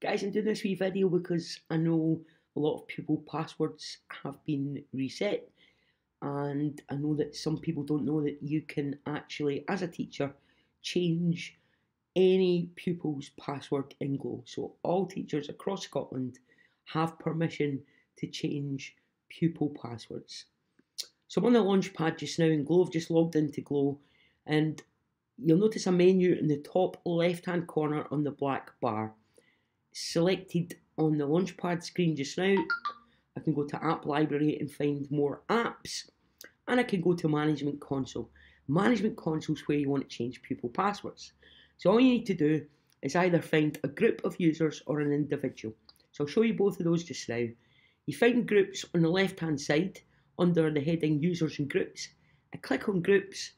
Guys, I'm doing this wee video because I know a lot of people passwords have been reset and I know that some people don't know that you can actually, as a teacher, change any pupil's password in Glow. So all teachers across Scotland have permission to change pupil passwords. So I'm on the launchpad just now in Glow, I've just logged into Glow and you'll notice a menu in the top left hand corner on the black bar selected on the Launchpad screen just now. I can go to App Library and find more apps. And I can go to Management Console. Management Console is where you want to change pupil passwords. So all you need to do is either find a group of users or an individual. So I'll show you both of those just now. You find groups on the left hand side under the heading Users and Groups. I click on Groups.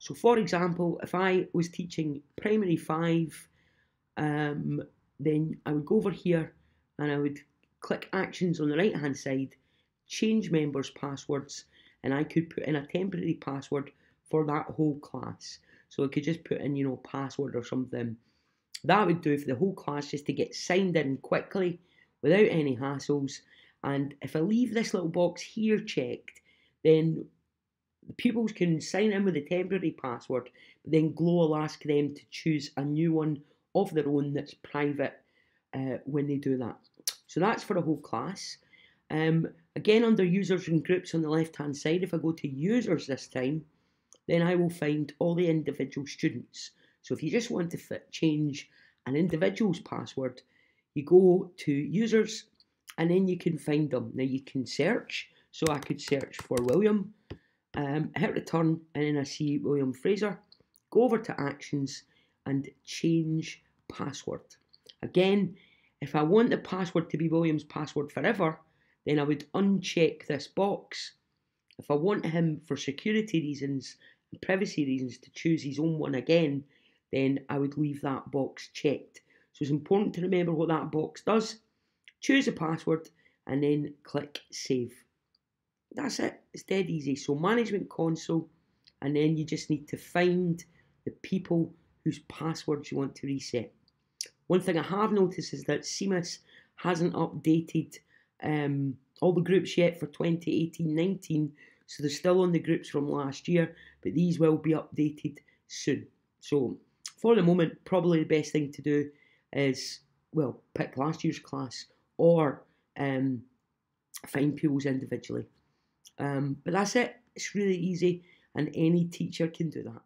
So for example, if I was teaching Primary 5 um, then I would go over here and I would click actions on the right hand side, change members' passwords, and I could put in a temporary password for that whole class. So I could just put in, you know, password or something. That would do for the whole class just to get signed in quickly without any hassles. And if I leave this little box here checked, then the pupils can sign in with a temporary password, but then Glow will ask them to choose a new one of their own that's private uh, when they do that. So that's for a whole class. Um, again, under users and groups on the left hand side, if I go to users this time, then I will find all the individual students. So if you just want to fit, change an individual's password, you go to users and then you can find them. Now you can search. So I could search for William, um, hit return, and then I see William Fraser. Go over to actions and change password. Again, if I want the password to be William's password forever, then I would uncheck this box. If I want him for security reasons and privacy reasons to choose his own one again, then I would leave that box checked. So it's important to remember what that box does. Choose a password and then click save. That's it, it's dead easy. So management console and then you just need to find the people whose passwords you want to reset. One thing I have noticed is that SEEMiS hasn't updated um, all the groups yet for 2018-19, so they're still on the groups from last year, but these will be updated soon. So for the moment, probably the best thing to do is, well, pick last year's class or um, find pupils individually. Um, but that's it. It's really easy, and any teacher can do that.